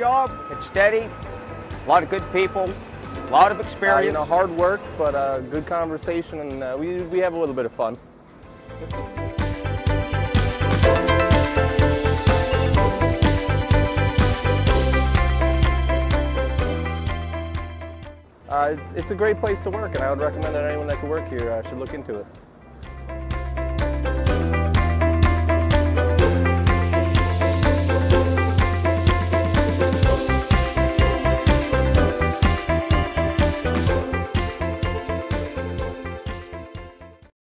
job. It's steady. A lot of good people. A lot of Uh, experience. you know, hard work, but uh, good conversation, and uh, we, we have a little bit of fun. Uh, it's, it's a great place to work, and I would recommend that anyone that could work here uh, should look into it.